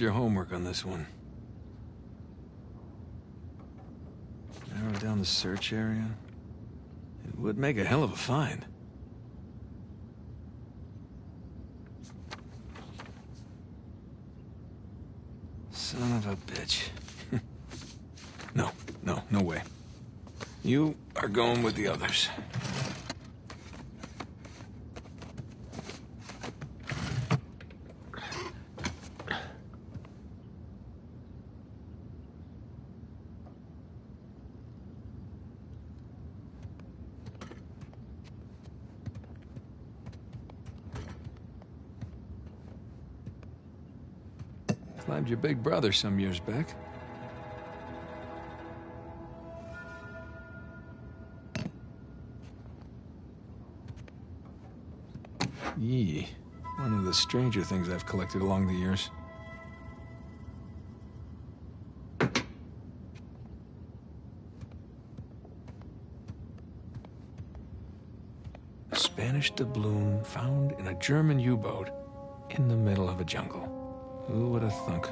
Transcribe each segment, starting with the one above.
your homework on this one. Narrow down the search area. It would make a hell of a find. Son of a bitch. no, no, no way. You are going with the others. Climbed your big brother some years back. Yee. One of the stranger things I've collected along the years. A Spanish doubloon found in a German U-boat in the middle of a jungle. Who would have thunk?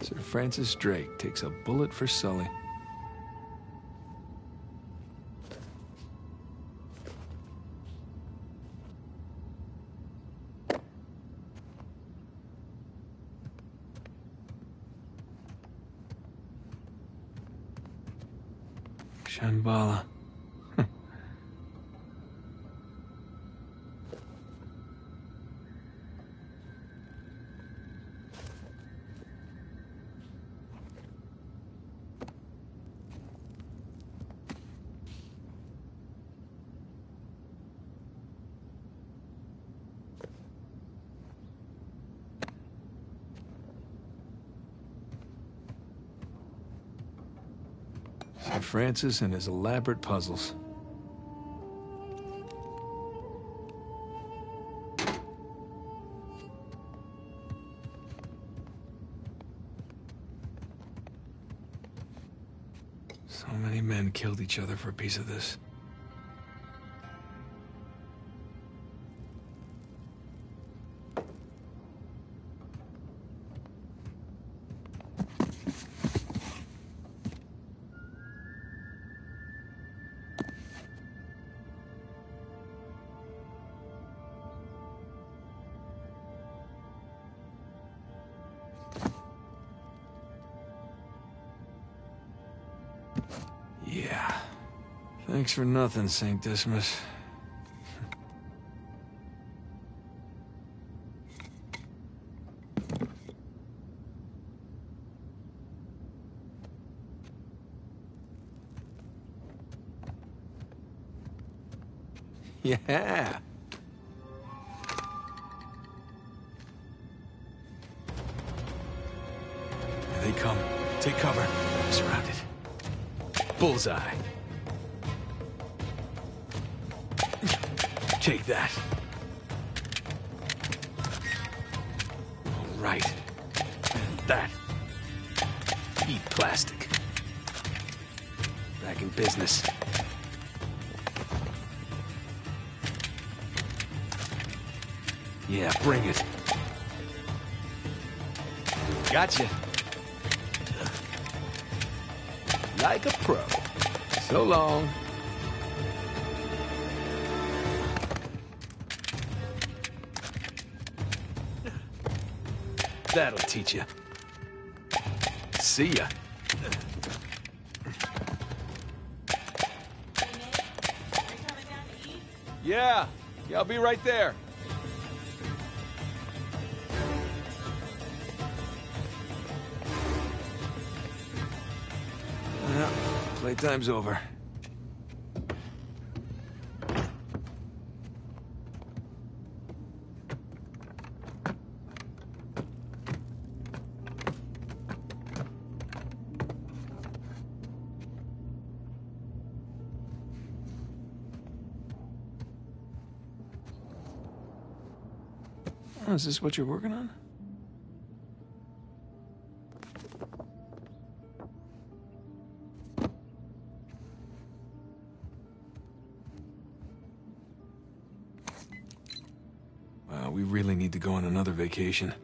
Sir Francis Drake takes a bullet for Sully. Francis and his elaborate puzzles. So many men killed each other for a piece of this. For nothing, St. Dismas. Yeah. They come. Take cover. I'm surrounded. Bullseye. That. All right. And that. Eat plastic. Back in business. Yeah, bring it. Gotcha. Like a pro. So long. That'll teach you. See ya. Yeah, yeah, I'll be right there. Well, playtime's over. Is this what you're working on? Wow, we really need to go on another vacation.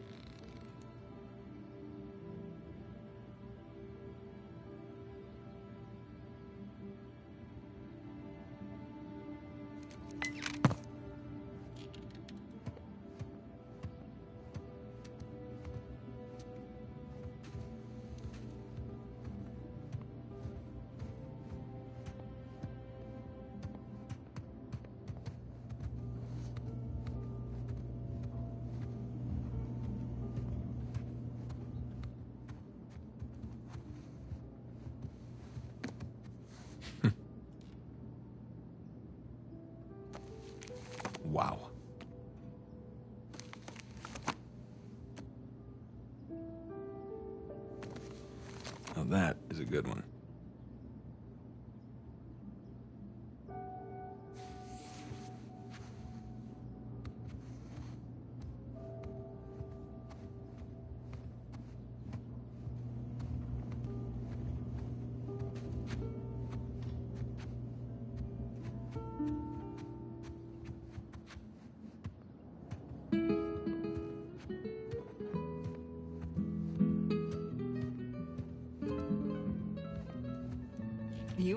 Good one.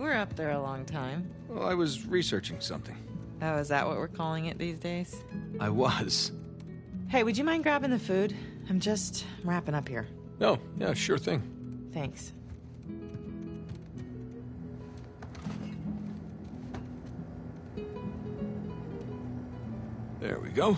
Were up there a long time. Well, I was researching something. Oh, is that what we're calling it these days? I was. Hey, would you mind grabbing the food? I'm just wrapping up here. No, yeah, sure thing. Thanks. There we go.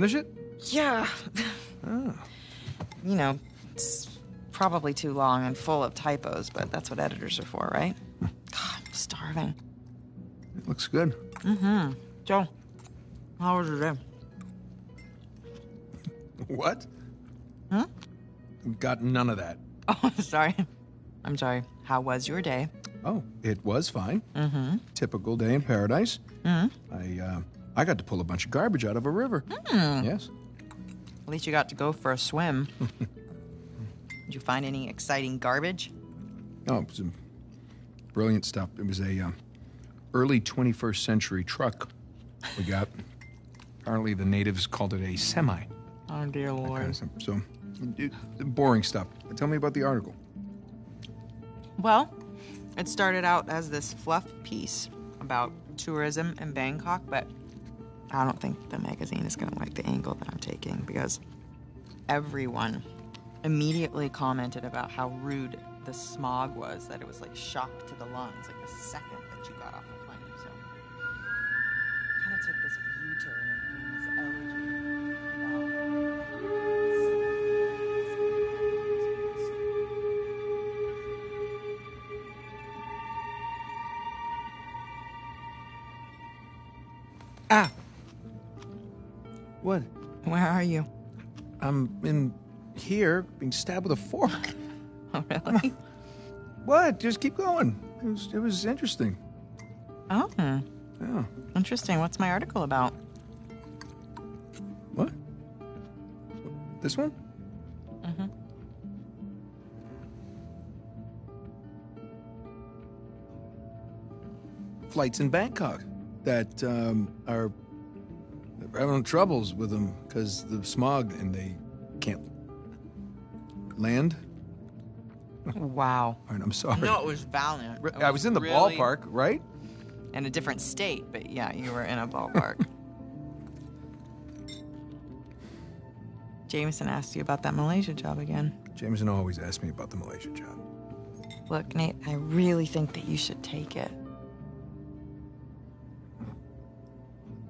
Finish it? yeah. Oh. You know, it's probably too long and full of typos, but that's what editors are for, right? God, I'm starving. It looks good. Mm-hmm. Joe, how was your day? What? Hmm? Got none of that. Oh, sorry. I'm sorry. How was your day? Oh, it was fine. Mm-hmm. Typical day in paradise. Mm-hmm. I uh, I got to pull a bunch of garbage out of a river. Hmm. Yes. At least you got to go for a swim. Did you find any exciting garbage? Oh, some brilliant stuff. It was a um, early 21st century truck we got. Apparently, the natives called it a semi. Oh dear kind lord. of. So, it, boring stuff. Tell me about the article. Well, it started out as this fluff piece about tourism in Bangkok, but I don't think the magazine is going to like the angle that I'm taking because everyone immediately commented about how rude the smog was, that it was like shock to the lungs, like the second that you got off the plane. So kind of took this U-turn and this elegy Ah. What? Where are you? I'm in here being stabbed with a fork. Oh, really? what? Just keep going. It was, it was interesting. oh, Yeah. interesting. What's my article about? What? This one? Mm-hmm. Flights in Bangkok that um, are having troubles with them because the smog and they can't land. Wow. All right, I'm sorry. No, it was valiant. It I was in the really- ballpark, right? In a different state, but yeah, you were in a ballpark. Jameson asked you about that Malaysia job again. Jameson always asks me about the Malaysia job. Look, Nate, I really think that you should take it.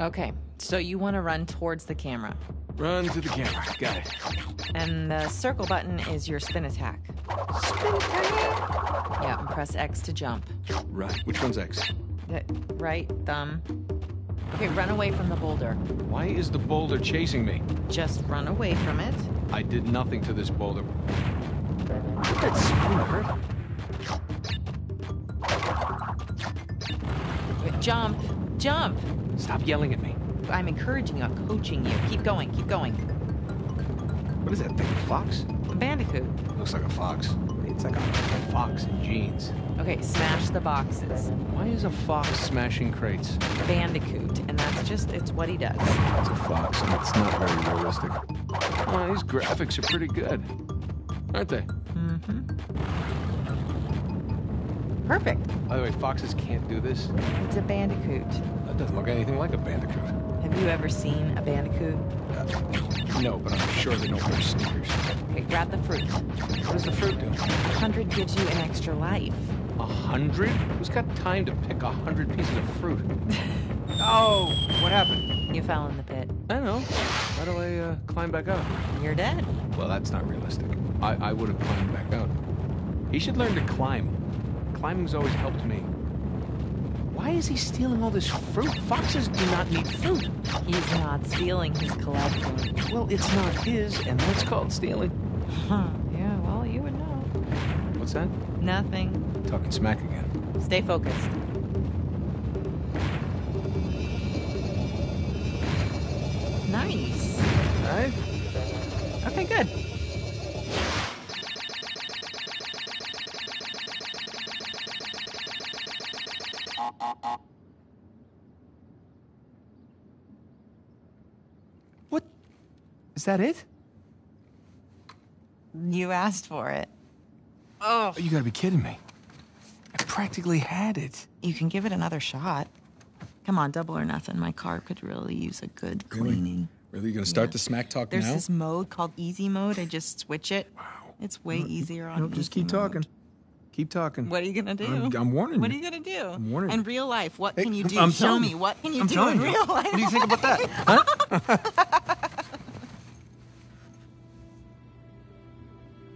Okay, so you want to run towards the camera. Run to the camera. Got it. And the circle button is your spin attack. Spin attack? Yeah, and press X to jump. Right. Which one's X? Uh, Right thumb. Okay, run away from the boulder. Why is the boulder chasing me? Just run away from it. I did nothing to this boulder. That spin hurt. Jump! Jump! Stop yelling at me. I'm encouraging you, I'm coaching you. Keep going, keep going. What is that thing? A fox? A bandicoot. Looks like a fox. It's like a fox in jeans. Okay, smash the boxes. Why is a fox smashing crates? Bandicoot, and that's just, it's what he does. It's a fox, and it's not very realistic. Oh, these graphics are pretty good, aren't they? Mm-hmm. Perfect. By the way, foxes can't do this. It's a bandicoot. That doesn't look anything like a bandicoot. Have you ever seen a bandicoot? No, but I'm sure they don't wear sneakers. Okay, grab the fruit. What does the fruit do? 100 gives you an extra life. A hundred? Who's got time to pick a hundred pieces of fruit? oh, what happened? You fell in the pit. I don't know. How do I uh, climb back up? You're dead. Well, that's not realistic. I, I would have climbed back out. He should learn to climb. Climbing's always helped me. Why is he stealing all this fruit? Foxes do not need fruit. He's not stealing, he's collecting. Well, it's not his, and that's called stealing. Huh. Yeah, well, you would know. What's that? Nothing. Talking smack again. Stay focused. Nice. All right. Okay, good. Is that it? You asked for it. Oh, you gotta be kidding me. I practically had it. You can give it another shot. Come on, double or nothing. My car could really use a good cleaning. Really? You gonna start the smack talk There's now? this mode called easy mode. I just switch it. Wow. It's way easier on No, just keep mode. talking. Keep talking. What are you gonna do? I'm- I'm warning What you. What are you gonna do? I'm warning you. In real life, what Hey, can you do? I'm Show me. you. What can you I'm do in you. real life? What do you think about that? Huh?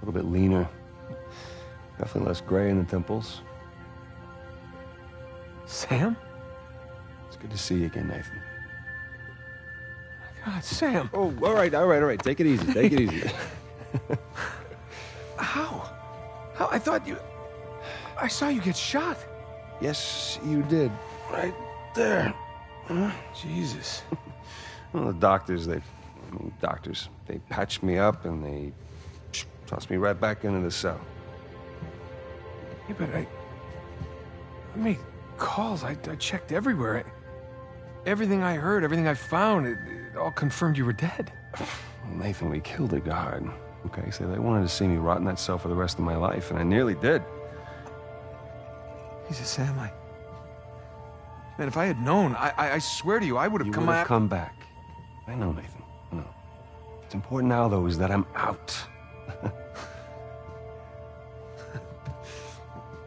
a little bit leaner. Definitely less gray in the temples. Sam? It's good to see you again, Nathan. God, Sam. Oh, all right, all right, all right. Take it easy, take it easy. How? How? I thought you. I saw you get shot. yes, you did. Right there. Huh? Jesus. Well, the doctors, they... I mean, doctors. They patched me up and they tossed me right back into the cell. Yeah, but I. I made calls. I, I checked everywhere. I, everything I heard, everything I found, it, it all confirmed you were dead. Nathan, we killed a guard. Okay, so they wanted to see me rot in that cell for the rest of my life, and I nearly did. Jesus, Sam, I. Man, if I had known, I, I, I swear to you, I would have You come would have out. come back. I know, Nathan. Know. What's important now, though, is that I'm out.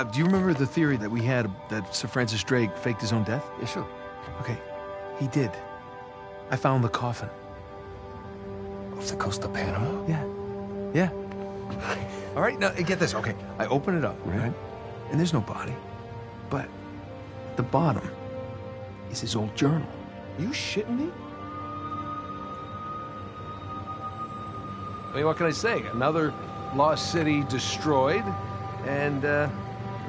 Uh, do you remember the theory that we had that Sir Francis Drake faked his own death? Yeah, sure. Okay, he did. I found the coffin. Off the coast of Panama? Yeah. Yeah. All right, now get this. Okay, I open it up, right? And there's no body. But at the bottom is his old journal. You shitting me? I mean, what can I say? Another lost city destroyed, and uh,